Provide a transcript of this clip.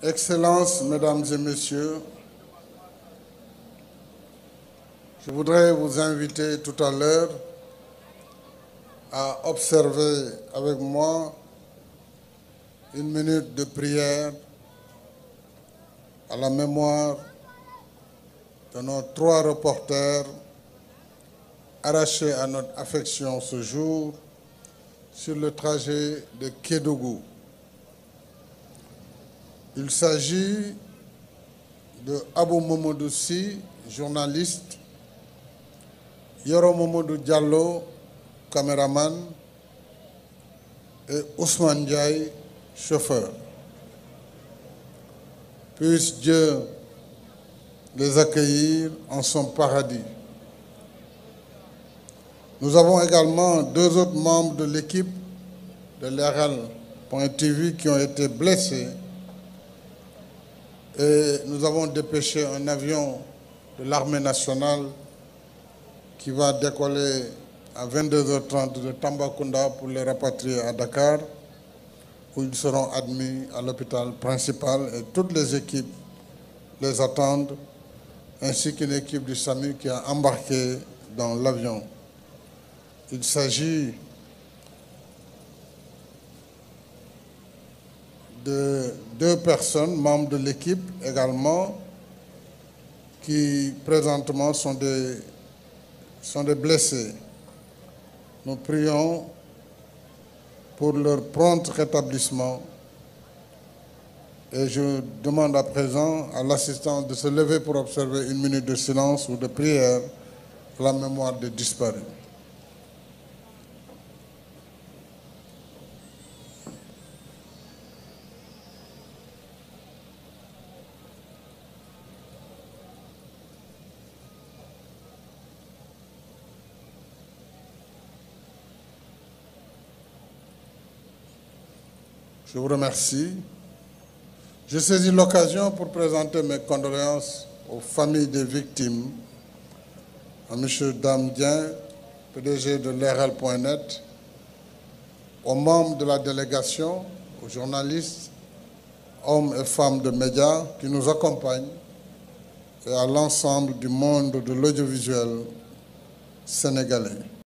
Excellences, Mesdames et Messieurs, je voudrais vous inviter tout à l'heure à observer avec moi une minute de prière à la mémoire de nos trois reporters arrachés à notre affection ce jour sur le trajet de Kédougou. Il s'agit de Abou Momodou Si, journaliste, Yoro Momodou Diallo, caméraman, et Ousmane Diaye, chauffeur. Puisse Dieu les accueillir en son paradis. Nous avons également deux autres membres de l'équipe de l'RL.TV qui ont été blessés et nous avons dépêché un avion de l'armée nationale qui va décoller à 22h30 de Tambacounda pour les rapatrier à Dakar, où ils seront admis à l'hôpital principal et toutes les équipes les attendent, ainsi qu'une équipe du SAMU qui a embarqué dans l'avion. Il s'agit de deux personnes, membres de l'équipe également, qui présentement sont des, sont blessés. Nous prions pour leur prompt rétablissement et je demande à présent à l'assistant de se lever pour observer une minute de silence ou de prière pour la mémoire des disparus. Je vous remercie. Je saisis l'occasion pour présenter mes condoléances aux familles des victimes, à M. Damdien, PDG de l'RL.net, aux membres de la délégation, aux journalistes, hommes et femmes de médias qui nous accompagnent et à l'ensemble du monde de l'audiovisuel sénégalais.